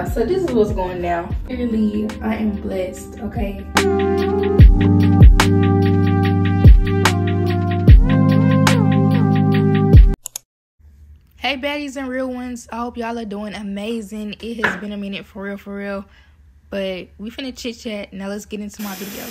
yeah so this is what's going down. Clearly i am blessed okay? Hey baddies and real ones. I hope y'all are doing amazing. It has been a minute for real for real. But we finna chit chat. Now let's get into my video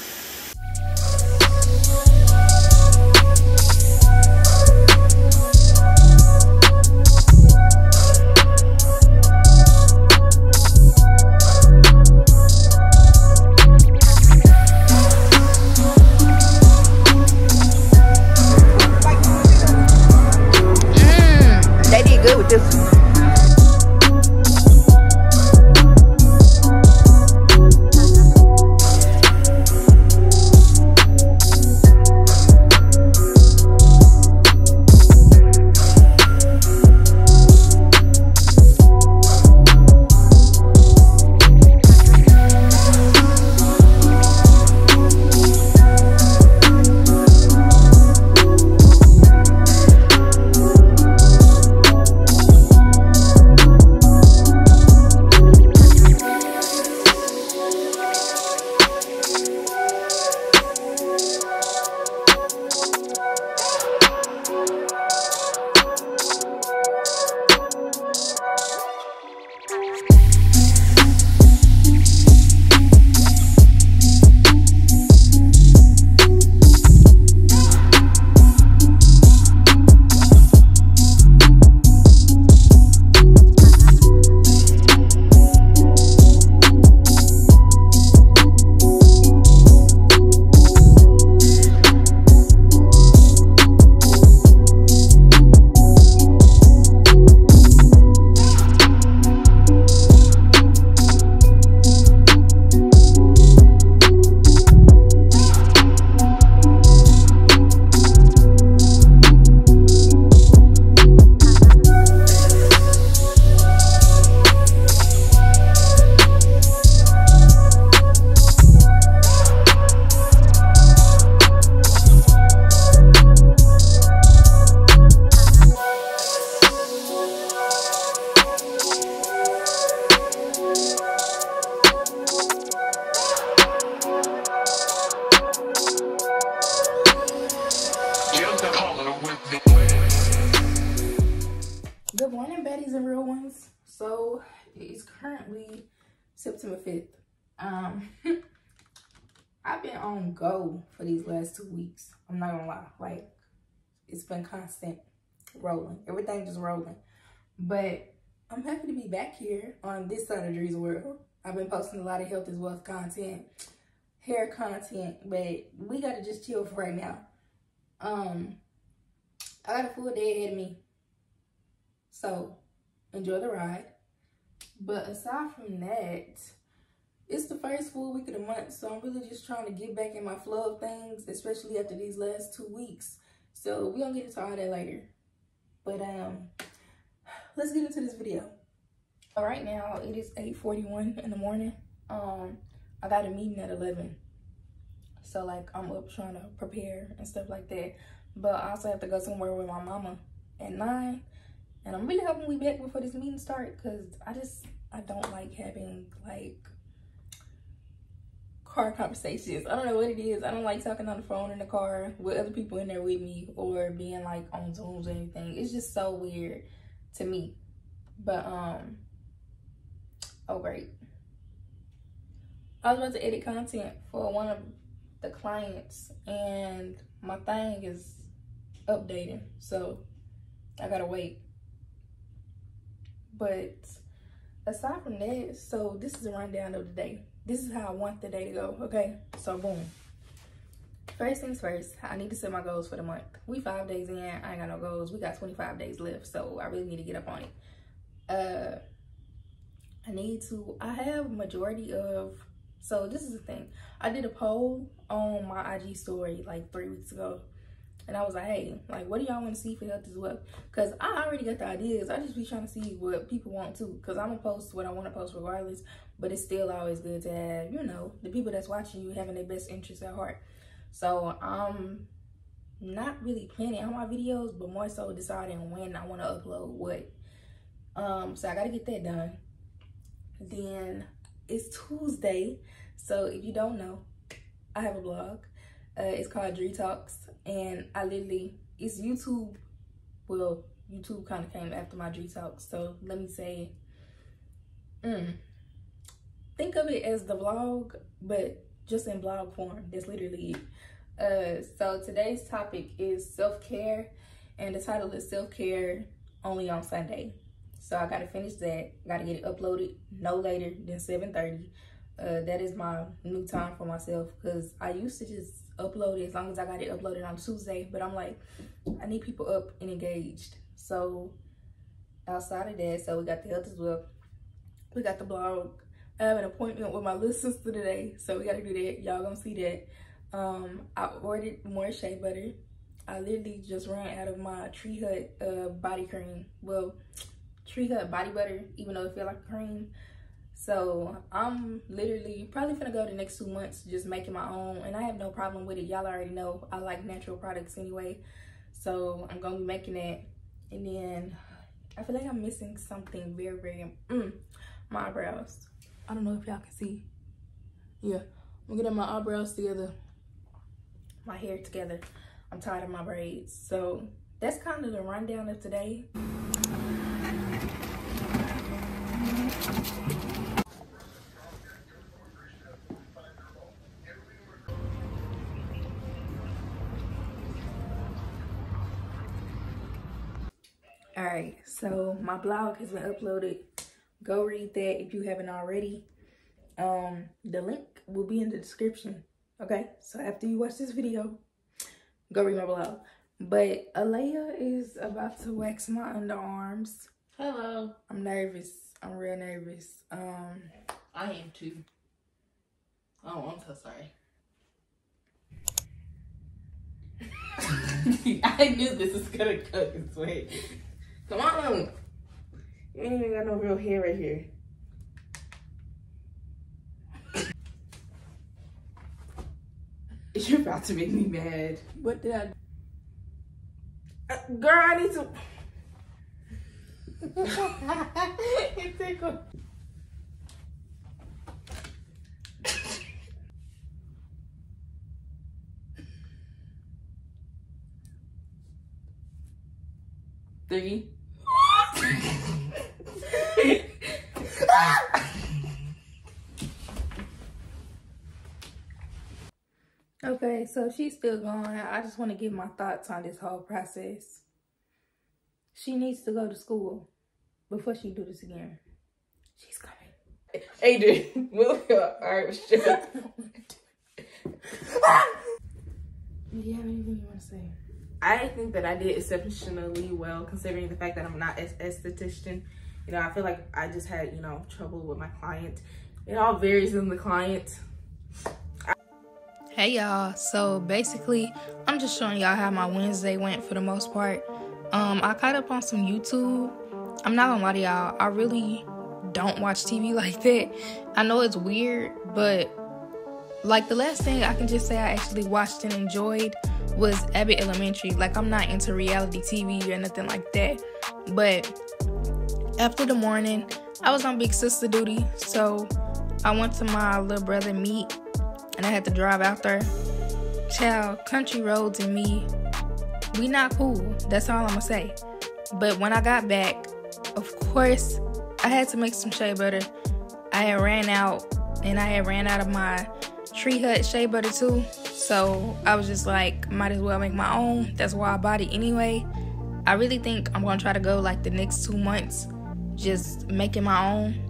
last two weeks. I'm not gonna lie. Like, it's been constant rolling. Everything just rolling. But I'm happy to be back here on this side of Dri's World. I've been posting a lot of health as wealth content, hair content, but we gotta just chill for right now. Um, I got a full day ahead of me so enjoy the ride. But aside from that, it's the first full week of the month. So I'm really just trying to get back in my flow of things, especially after these last two weeks. So we're gonna get into all that later. But um let's get into this video. All right now it is 8:41 in the morning. Um I got a meeting at 11. So like I'm up trying to prepare and stuff like that. But I also have to go somewhere with my mama at 9 and I'm really hoping we back before this meeting start because I just, I don't like having like car conversations. I don't know what it is. I don't like talking on the phone in the car with other people in there with me or being like on Zooms or anything. It's just so weird to me. But, um, oh, great. I was about to edit content for one of the clients and my thing is updating. So I gotta wait. But aside from that, so this is a rundown of the day. This is how I want the day to go, okay? So boom. First things first, I need to set my goals for the month. We five days in, I ain't got no goals. We got 25 days left, so I really need to get up on it. Uh, I need to, I have majority of, so this is the thing. I did a poll on my IG story like three weeks ago and I was like, hey, like, what do y'all want to see for health as well? Because I already got the ideas. I just be trying to see what people want too. Because I'm going to post what I want to post regardless. But it's still always good to have, you know, the people that's watching you having their best interests at heart. So, I'm not really planning on my videos, but more so deciding when I want to upload what. Um, so I got to get that done. then it's Tuesday. So if you don't know, I have a blog. Uh, it's called Dri Talks, and I literally it's YouTube. Well, YouTube kind of came after my Talks, so let me say, mm, think of it as the vlog, but just in blog form. That's literally it. Uh, so today's topic is self-care and the title is self-care only on Sunday. So I gotta finish that. Gotta get it uploaded no later than 7.30. Uh, that is my new time for myself because I used to just upload it as long as I got it uploaded on Tuesday. But I'm like, I need people up and engaged. So outside of that, so we got the health as well. We got the blog. I have an appointment with my little sister today. So we gotta do that. Y'all gonna see that. Um, I ordered more shea butter. I literally just ran out of my Tree Hut uh, body cream. Well, Tree Hut body butter, even though it feel like cream. So I'm literally probably gonna go the next two months just making my own and I have no problem with it. Y'all already know I like natural products anyway. So I'm gonna be making that. And then I feel like I'm missing something very, very, mm, my eyebrows. I don't know if y'all can see. Yeah, I'm getting my eyebrows together, my hair together. I'm tired of my braids. So that's kind of the rundown of today. So my blog has been uploaded. Go read that if you haven't already. Um, the link will be in the description. Okay, so after you watch this video, go read my blog. But Alea is about to wax my underarms. Hello. I'm nervous. I'm real nervous. Um, I am too. Oh, I'm so sorry. I knew this was gonna go this way. Come on. You ain't even got no real hair right here. You're about to make me mad. what did I Uh, girl, I need to. it tickled. Three. Okay, so she's still going. I just want to give my thoughts on this whole process. She needs to go to school before she do this again. She's coming. Adrian, move your arm straight. Do you have anything you want to say? I think that I did exceptionally well considering the fact that I'm not an esthetician. You know, I feel like I just had, you know, trouble with my client. It all varies in the client. Hey y'all, so basically I'm just showing y'all how my Wednesday went for the most part. Um, I caught up on some YouTube. I'm not gonna lie to y'all, I really don't watch TV like that. I know it's weird, but like the last thing I can just say I actually watched and enjoyed was Abbott Elementary. Like I'm not into reality TV or nothing like that. But after the morning, I was on big sister duty, so I went to my little brother meet and I had to drive out there. Child, country roads and me, we not cool. That's all I'm gonna say. But when I got back, of course, I had to make some shea butter. I had ran out, and I had ran out of my Tree Hut shea butter too. So I was just like, might as well make my own. That's why I bought it anyway. I really think I'm gonna try to go like the next two months, just making my own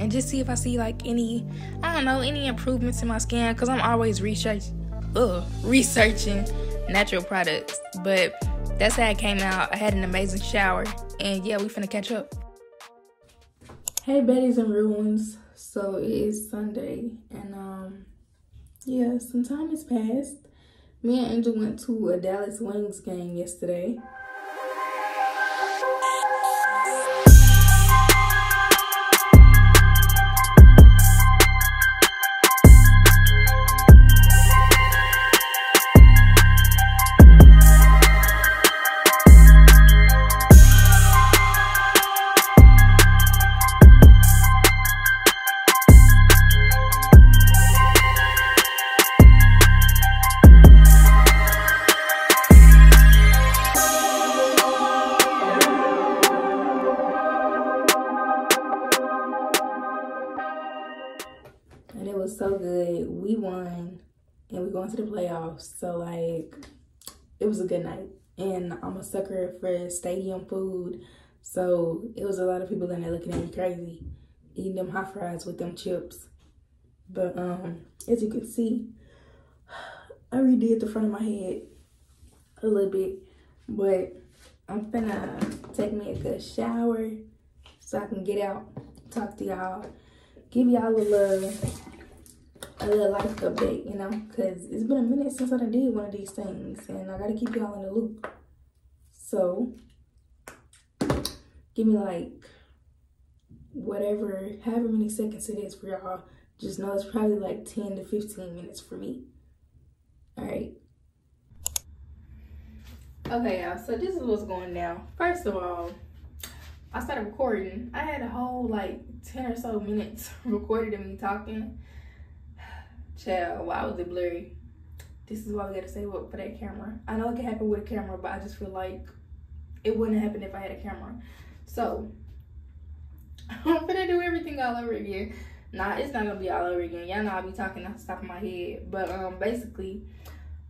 and just see if I see like any, I don't know, any improvements in my skin because I'm always research, ugh, researching natural products. But that's how it came out. I had an amazing shower, and yeah, we finna catch up. Hey, Betty's and Ruins. So it is Sunday, and um, yeah, some time has passed. Me and Angel went to a Dallas Wings game yesterday. So like it was a good night. And I'm a sucker for stadium food. So it was a lot of people in there looking at me crazy, eating them hot fries with them chips. But um, as you can see, I redid the front of my head a little bit, but I'm gonna take me a good shower so I can get out, talk to y'all, give y'all a little, a little life update, you know, because it's been a minute since I did one of these things, and I gotta keep y'all in the loop. So, give me like whatever, however many seconds it is for y'all. Just know it's probably like 10 to 15 minutes for me. All right. Okay, y'all. So this is what's going down. First of all, I started recording. I had a whole like 10 or so minutes recorded of me talking. Child, why was it blurry? This is why we gotta save up for that camera. I know it can happen with a camera, but I just feel like it wouldn't happen if I had a camera. So I'm gonna do everything all over again. Nah, it's not gonna be all over again. Y'all know I'll be talking off the top of my head. But um basically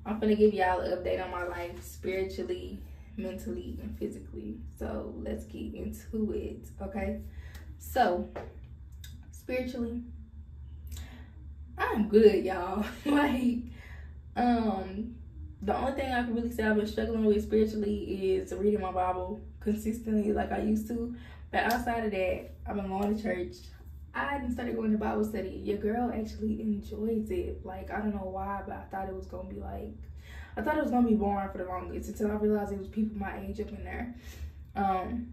I'm gonna give y'all an update on my life spiritually, mentally, and physically. So let's get into it, okay? So, spiritually, I'm good, y'all. like, um, the only thing I can really say I've been struggling with spiritually is reading my Bible consistently like I used to. But outside of that, I've been going to church. I didn't start going to Bible study. Your girl actually enjoys it. Like I don't know why, but I thought it was gonna be like I thought it was gonna be boring for the longest until I realized it was people my age up in there. Um,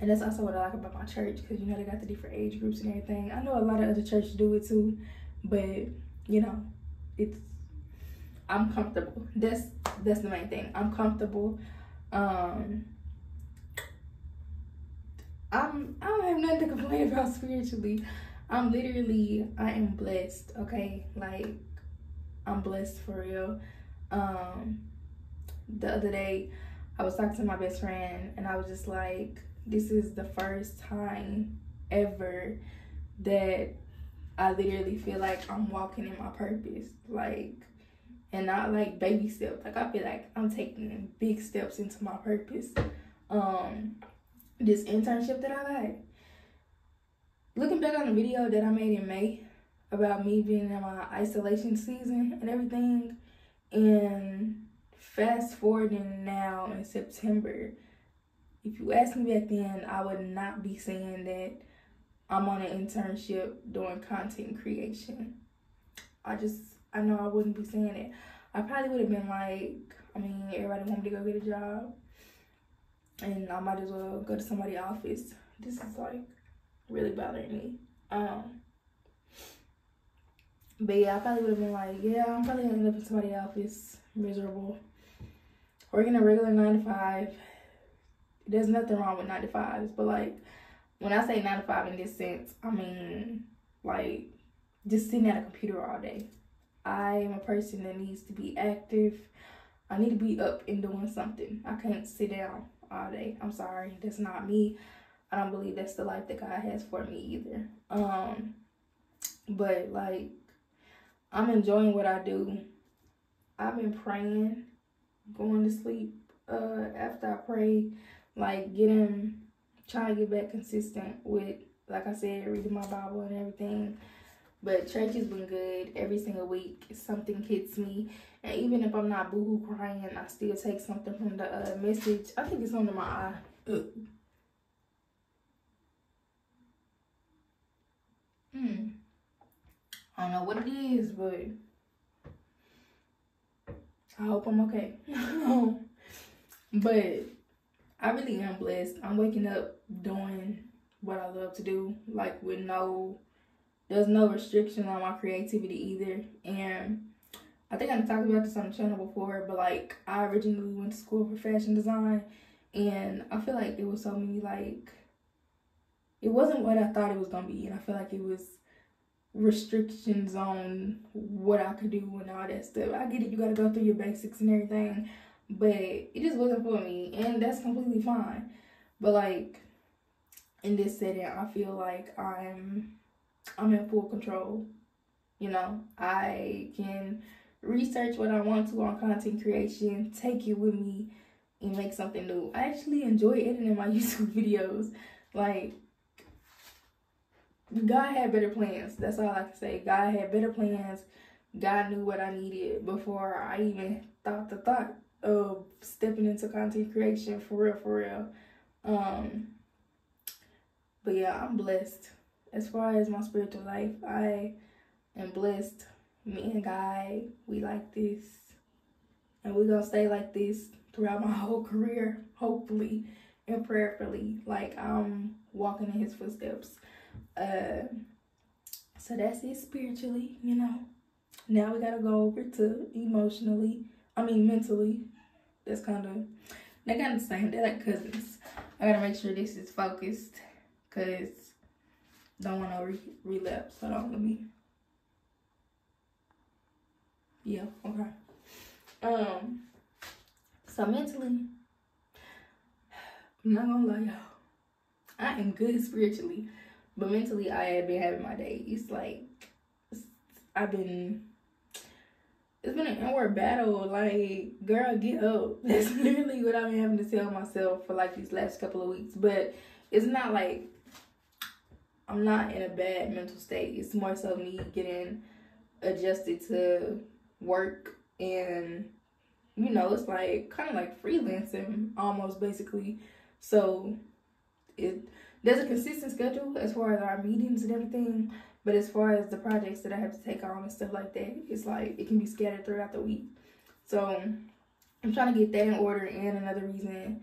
and that's also what I like about my church because you know they got the different age groups and everything. I know a lot of other churches do it too, but you know, it's I'm comfortable. That's that's the main thing. I'm comfortable. Um, I'm I don't have nothing to complain about spiritually. I'm literally I am blessed, okay? Like I'm blessed for real. Um the other day I was talking to my best friend and I was just like, this is the first time ever that I literally feel like I'm walking in my purpose. Like and not like baby steps. Like I feel like I'm taking big steps into my purpose. Um this internship that I got. Looking back on the video that I made in May about me being in my isolation season and everything, and fast forwarding now in September, if you asked me back then, I would not be saying that I'm on an internship doing content creation. I just, I know I wouldn't be saying it. I probably would have been like, I mean, everybody want me to go get a job and I might as well go to somebody's office. This is like really bothering me. Um, but yeah, I probably would have been like, yeah, I'm probably gonna end up in somebody's office, miserable, working a regular nine to five. There's nothing wrong with nine to fives, but like when I say nine to five in this sense, I mean like just sitting at a computer all day. I am a person that needs to be active. I need to be up and doing something. I can't sit down all day. I'm sorry, that's not me. I don't believe that's the life that God has for me either. Um, but like, I'm enjoying what I do. I've been praying, going to sleep. Uh, after I pray, like getting, trying to get back consistent with, like I said, reading my Bible and everything. But church has been good every single week. Something hits me. And even if I'm not boohoo crying, I still take something from the uh, message. I think it's under my eye. Ugh. Hmm. I don't know what it is, but I hope I'm okay. but I really am blessed. I'm waking up doing what I love to do, like with no there's no restriction on my creativity either. And I think I've talked about this on the channel before, but like I originally went to school for fashion design and I feel like it was so many like it wasn't what I thought it was gonna be and I feel like it was restrictions on what I could do and all that stuff. I get it, you gotta go through your basics and everything, but it just wasn't for me and that's completely fine. But like in this setting I feel like I'm I'm in full control. You know, I can research what I want to on content creation, take it with me, and make something new. I actually enjoy editing my YouTube videos. Like, God had better plans. That's all I can say. God had better plans. God knew what I needed before I even thought the thought of stepping into content creation for real, for real. Um, but yeah, I'm blessed. As far as my spiritual life, I am blessed. Me and God, we like this. And we're gonna stay like this throughout my whole career, hopefully and prayerfully. Like I'm walking in his footsteps. Uh so that's it spiritually, you know. Now we gotta go over to emotionally. I mean mentally. That's kind of they're kind of the same. They're like cousins. I gotta make sure this is focused, cause don't want to re relapse. Hold on, let me. Yeah. Okay. Um. So mentally, I'm not gonna lie, y'all. I am good spiritually, but mentally, I have been having my days. Like, I've been it's been an inward battle. Like, girl, get up. That's literally what I've been having to tell myself for like these last couple of weeks. But it's not like I'm not in a bad mental state. It's more so me getting adjusted to work and you know, it's like kind of like freelancing almost basically. So it there's a consistent schedule as far as our meetings and everything. But as far as the projects that I have to take on and stuff like that, it's like it can be scattered throughout the week. So I'm trying to get that in order. And another reason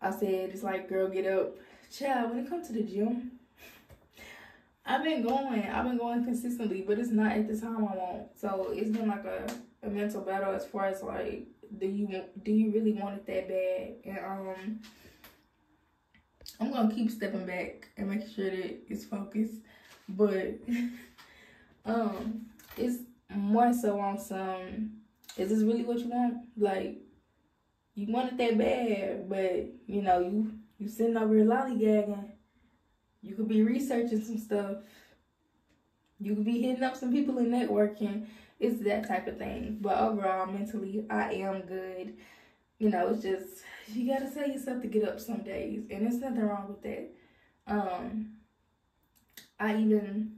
I said it's like, girl, get up. Child, when it comes to the gym, I've been going. I've been going consistently, but it's not at the time I want. So it's been like a, a mental battle as far as like, do you do you really want it that bad? And um, I'm gonna keep stepping back and make sure that it's focused but um it's more so on some is this really what you want? Like you want it that bad but you know you you sitting over here lollygagging. You could be researching some stuff. You could be hitting up some people in networking. It's that type of thing. But overall mentally i am good. You know it's just you gotta tell yourself to get up some days and there's nothing wrong with that. Um I even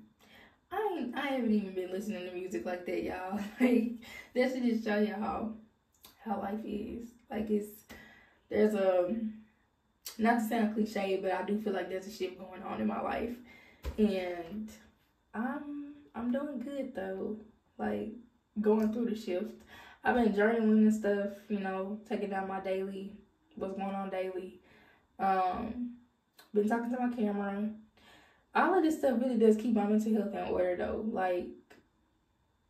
I I haven't even been listening to music like that, y'all. Like that should just show you how how life is. Like it's there's a not to sound cliche, but I do feel like there's a shift going on in my life, and I'm I'm doing good though. Like going through the shift. I've been journaling and stuff, you know, taking down my daily, what's going on daily. Um, been talking to my camera, all of this stuff really does keep my mental health in order though. Like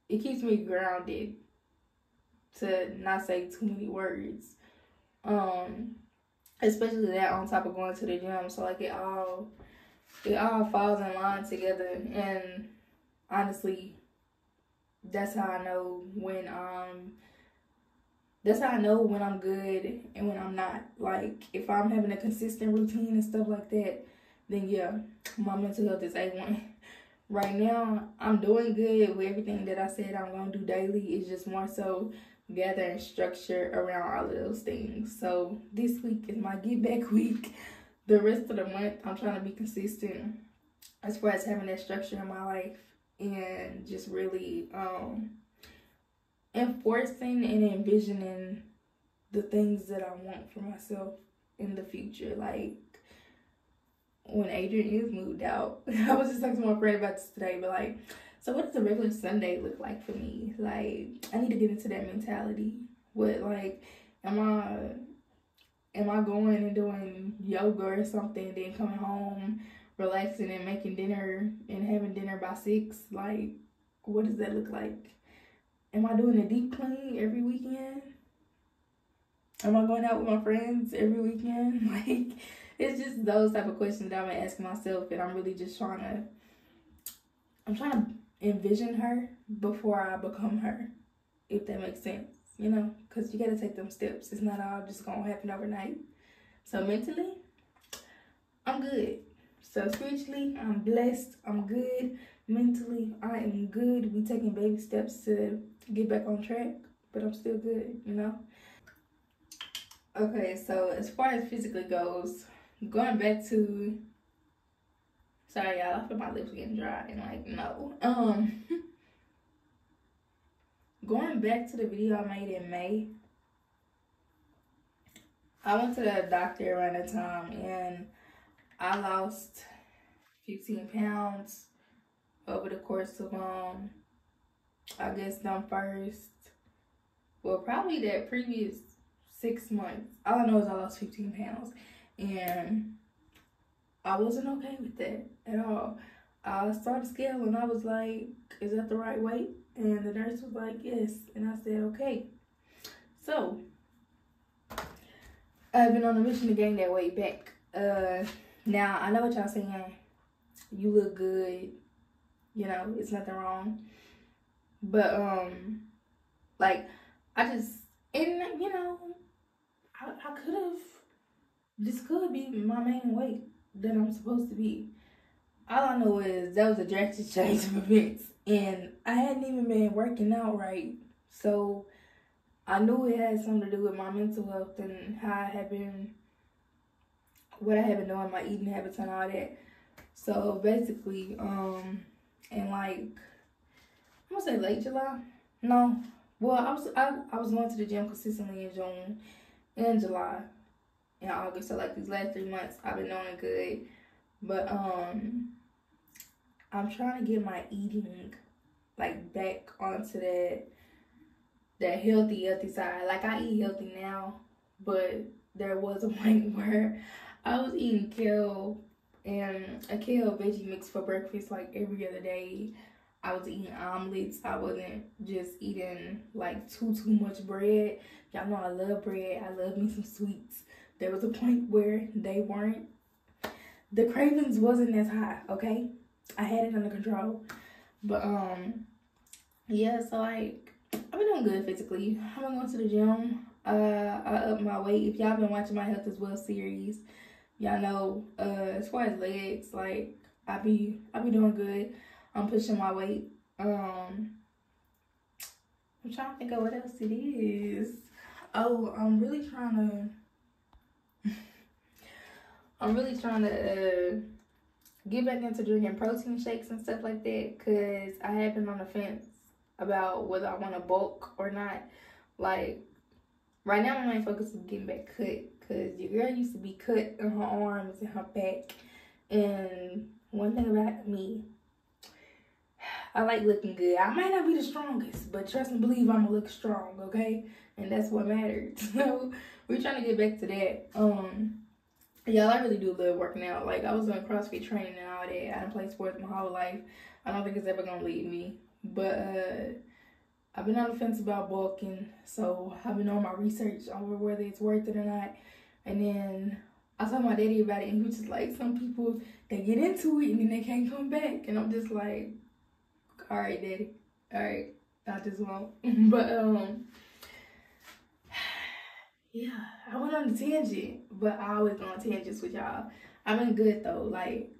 it keeps me grounded to not say too many words. Um especially that on top of going to the gym. So like it all it all falls in line together and honestly that's how I know when um that's how I know when I'm good and when I'm not. Like if I'm having a consistent routine and stuff like that, then yeah, my mental health is A1. Right now, I'm doing good with everything that I said I'm going to do daily. It's just more so gathering structure around all of those things. So this week is my get back week. The rest of the month, I'm trying to be consistent as far as having that structure in my life and just really um enforcing and envisioning the things that I want for myself in the future. Like when Adrian is moved out. I was just talking to my friend about this today, but like, so what does a regular Sunday look like for me? Like, I need to get into that mentality. What like, am I, am I going and doing yoga or something, then coming home, relaxing and making dinner and having dinner by six? Like, what does that look like? Am I doing a deep clean every weekend? Am I going out with my friends every weekend? Like, it's just those type of questions that I'm asking myself, and I'm really just trying to. I'm trying to envision her before I become her, if that makes sense. You know, because you got to take them steps. It's not all just gonna happen overnight. So mentally, I'm good. So spiritually, I'm blessed. I'm good. mentally, I am good. We taking baby steps to get back on track, but I'm still good, you know. Okay, so as far as physically goes, going back to sorry y'all, I feel my lips getting dry and like no. Um going back to the video I made in May, I went to the doctor around that time and I lost 15 pounds over the course of um I guess them first well probably that previous six months. All I know is I lost 15 pounds and I wasn't okay with that at all. I started scale and I was like, is that the right weight? And the nurse was like, yes. And I said, okay. So, I've been on a mission to gain that weight back. Uh, now, I know what y'all saying. You look good. You know, it's nothing wrong. But, um, like, I just, and, you know, I, I could have, this could be my main weight that I'm supposed to be. All I know is that was a drastic change of events. And I hadn't even been working out right. So I knew it had something to do with my mental health and how I had been, what I had been doing, my eating habits and all that. So basically, um, in like, I'm gonna say late July. No, well, I was I, I was going to the gym consistently in June and July and August. So like these last three months, I've been doing good. But um, I'm trying to get my eating like back onto that that healthy healthy side. Like I eat healthy now, but there was a point where I was eating kale and a kale veggie mix for breakfast like every other day. I was eating omelets. I wasn't just eating like too too much bread. Y'all know I love bread. I love me some sweets. There was a point where they weren't the cravings wasn't as high, okay? I had it under control. But um yeah, so like I've been doing good physically. I've been going to the gym. Uh I up my weight. If y'all been watching my health as well series, y'all know uh as far as legs, like I be I be doing good. I'm pushing my weight. Um I'm trying to think of what else it is. Oh, I'm really trying to I'm really trying to uh get back into drinking protein shakes and stuff like that because I have been on the fence about whether I want to bulk or not. Like, right now, my main focus is getting back cut because your girl used to be cut in her arms and her back. And one thing about me, I like looking good. I might not be the strongest, but trust and believe I'm gonna look strong, okay? And that's what matters. So we're trying to get back to that. Um, Y'all, I really do love working out. Like, I was doing CrossFit training and all that. I done played sports my whole life. I don't think it's ever gonna leave me. But, uh, I've been on the fence about bulking. So, I've been doing my research over whether it's worth it or not. And then, I told my daddy about it, and he was just like, some people, they get into it and then they can't come back. And I'm just like, all right, daddy. All right. I just won't. but, um, yeah, I went on a tangent, but I always go on tangents with y'all. I've been good though. Like,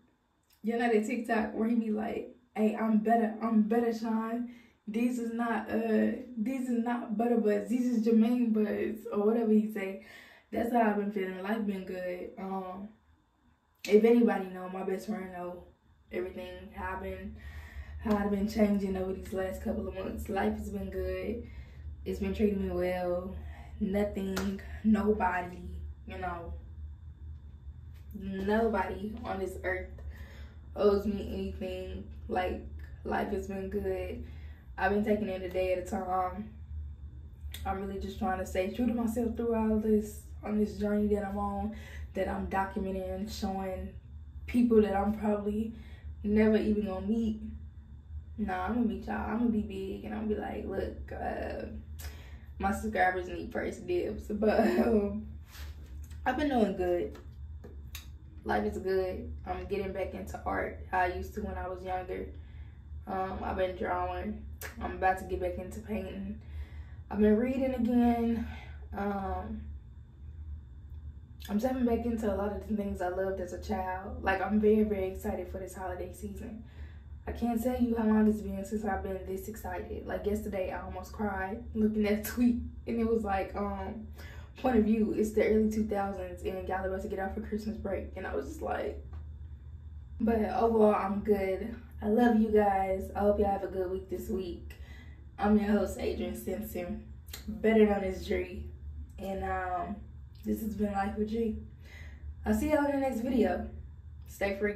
you know that TikTok where he be like, hey, I'm better, I'm better, Sean. This is not uh this is not butter buzz, this is Jermaine buzz or whatever he say. That's how I've been feeling. Life been good. Um if anybody know, my best friend know everything, how I've been how I've been changing over these last couple of months. Life has been good. It's been treating me well nothing, nobody, you know, nobody on this earth owes me anything. Like, life has been good. I've been taking it a day at a time. I'm really just trying to stay true to myself through all this, on this journey that I'm on, that I'm documenting, and showing people that I'm probably never even gonna meet. Nah, I'm gonna meet y'all. I'm gonna be big and I'm gonna be like, look, uh, my subscribers need first dibs. But um, I've been doing good. Life is good. I'm getting back into art I used to when I was younger. Um, I've been drawing. I'm about to get back into painting. I've been reading again. Um, I'm stepping back into a lot of the things I loved as a child. Like I'm very, very excited for this holiday season. I can't tell you how long it's been since I've been this excited. Like yesterday, I almost cried looking at tweet, and it was like, um, point of view, it's the early 2000s, and y'all about to get out for Christmas break, and I was just like, but overall, I'm good. I love you guys. I hope y'all have a good week this week. I'm your host, Adrian Simpson, better known as Dri, and um, this has been Life with G. I'll see y'all in the next video. Stay free.